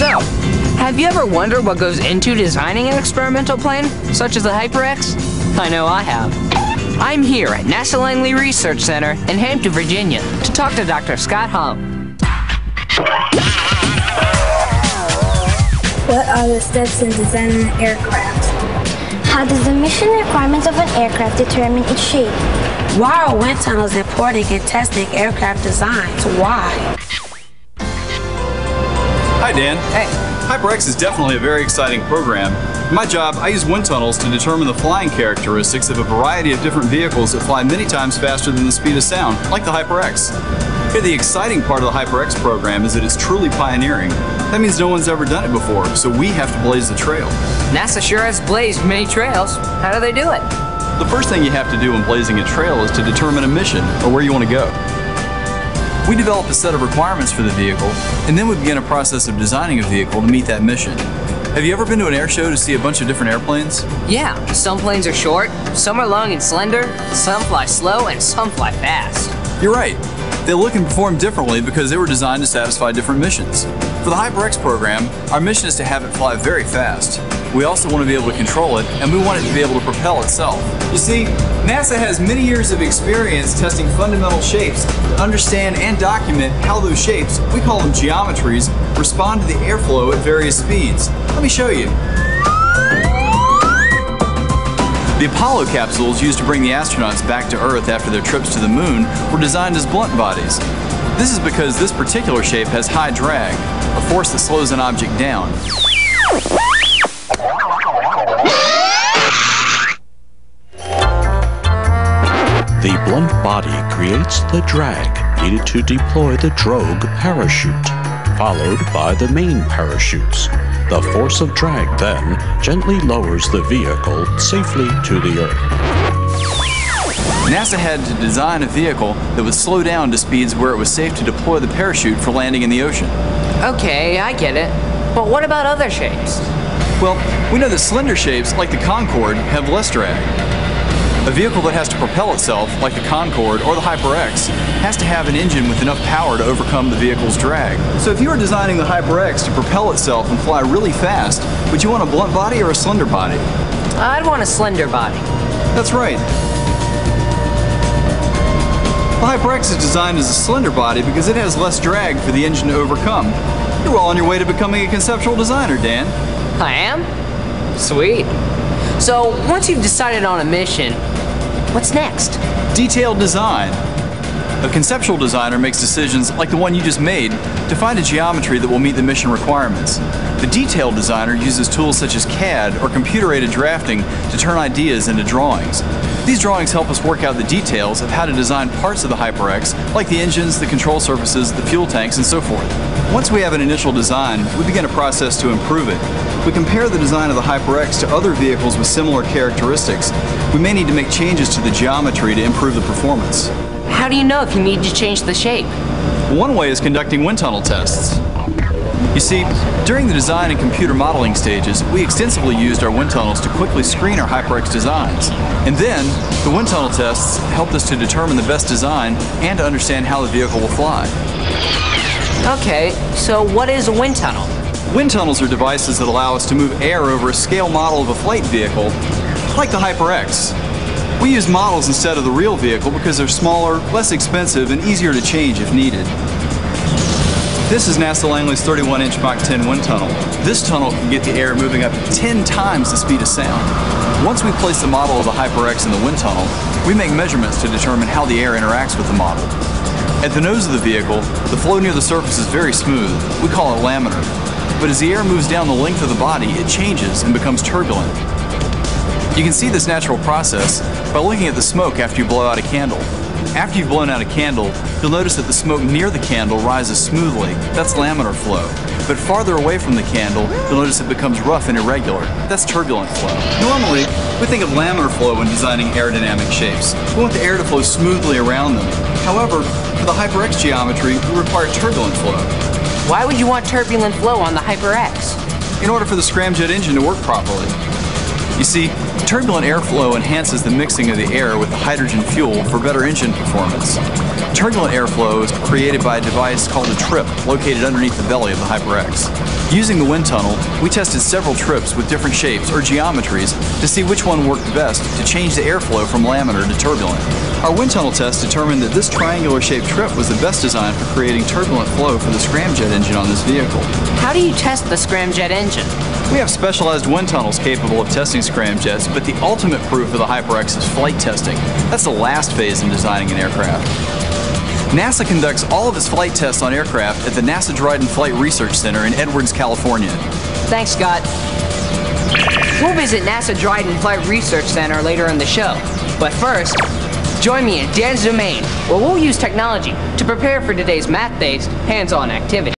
So, have you ever wondered what goes into designing an experimental plane, such as the HyperX? I know I have. I'm here at NASA Langley Research Center in Hampton, Virginia, to talk to Dr. Scott Hom. What are the steps in designing an aircraft? How does the mission requirements of an aircraft determine its shape? Why are wind tunnels important in testing aircraft designs? Why? Hi, Dan. Hey, HyperX is definitely a very exciting program. In my job, I use wind tunnels to determine the flying characteristics of a variety of different vehicles that fly many times faster than the speed of sound, like the HyperX. Here, the exciting part of the HyperX program is that it's truly pioneering. That means no one's ever done it before, so we have to blaze the trail. NASA sure has blazed many trails. How do they do it? The first thing you have to do when blazing a trail is to determine a mission or where you want to go. We develop a set of requirements for the vehicle, and then we begin a process of designing a vehicle to meet that mission. Have you ever been to an air show to see a bunch of different airplanes? Yeah, some planes are short, some are long and slender, some fly slow, and some fly fast. You're right. They look and perform differently because they were designed to satisfy different missions. For the HyperX program, our mission is to have it fly very fast. We also want to be able to control it, and we want it to be able to propel itself. You see, NASA has many years of experience testing fundamental shapes to understand and document how those shapes, we call them geometries, respond to the airflow at various speeds. Let me show you. The Apollo capsules used to bring the astronauts back to Earth after their trips to the moon were designed as blunt bodies. This is because this particular shape has high drag, a force that slows an object down. The blunt body creates the drag needed to deploy the drogue parachute, followed by the main parachutes. The force of drag then gently lowers the vehicle safely to the Earth. NASA had to design a vehicle that would slow down to speeds where it was safe to deploy the parachute for landing in the ocean. Okay, I get it. But what about other shapes? Well, we know that slender shapes, like the Concorde, have less drag. A vehicle that has to propel itself, like the Concorde or the HyperX, has to have an engine with enough power to overcome the vehicle's drag. So if you were designing the HyperX to propel itself and fly really fast, would you want a blunt body or a slender body? I'd want a slender body. That's right. The HyperX is designed as a slender body because it has less drag for the engine to overcome. You're well on your way to becoming a conceptual designer, Dan. I am? Sweet. So, once you've decided on a mission, what's next? Detailed design. A conceptual designer makes decisions like the one you just made to find a geometry that will meet the mission requirements. The detailed designer uses tools such as CAD or computer aided drafting to turn ideas into drawings. These drawings help us work out the details of how to design parts of the HyperX, like the engines, the control surfaces, the fuel tanks, and so forth. Once we have an initial design, we begin a process to improve it. We compare the design of the HyperX to other vehicles with similar characteristics. We may need to make changes to the geometry to improve the performance. How do you know if you need to change the shape? One way is conducting wind tunnel tests. You see, during the design and computer modeling stages, we extensively used our wind tunnels to quickly screen our HyperX designs. And then, the wind tunnel tests helped us to determine the best design and to understand how the vehicle will fly. Okay, so what is a wind tunnel? Wind tunnels are devices that allow us to move air over a scale model of a flight vehicle, like the HyperX. We use models instead of the real vehicle because they're smaller, less expensive, and easier to change if needed. This is NASA Langley's 31 inch Mach 10 wind tunnel. This tunnel can get the air moving up 10 times the speed of sound. Once we place the model of the HyperX in the wind tunnel, we make measurements to determine how the air interacts with the model. At the nose of the vehicle, the flow near the surface is very smooth. We call it laminar. But as the air moves down the length of the body, it changes and becomes turbulent. You can see this natural process by looking at the smoke after you blow out a candle. After you've blown out a candle, you'll notice that the smoke near the candle rises smoothly. That's laminar flow. But farther away from the candle, you'll notice it becomes rough and irregular. That's turbulent flow. Normally, we think of laminar flow when designing aerodynamic shapes. We want the air to flow smoothly around them. However, for the HyperX geometry, we require turbulent flow. Why would you want turbulent flow on the HyperX? in order for the scramjet engine to work properly. You see, turbulent airflow enhances the mixing of the air with the hydrogen fuel for better engine performance. Turbulent airflow is created by a device called a trip located underneath the belly of the HyperX. Using the wind tunnel, we tested several trips with different shapes or geometries to see which one worked best to change the airflow from laminar to turbulent. Our wind tunnel test determined that this triangular shaped trip was the best design for creating turbulent flow for the scramjet engine on this vehicle. How do you test the scramjet engine? We have specialized wind tunnels capable of testing scramjets, but the ultimate proof of the HyperX is flight testing. That's the last phase in designing an aircraft. NASA conducts all of its flight tests on aircraft at the NASA Dryden Flight Research Center in Edwards, California. Thanks, Scott. We'll visit NASA Dryden Flight Research Center later in the show. But first, join me in Dan's Domain, where we'll use technology to prepare for today's math-based, hands-on activity.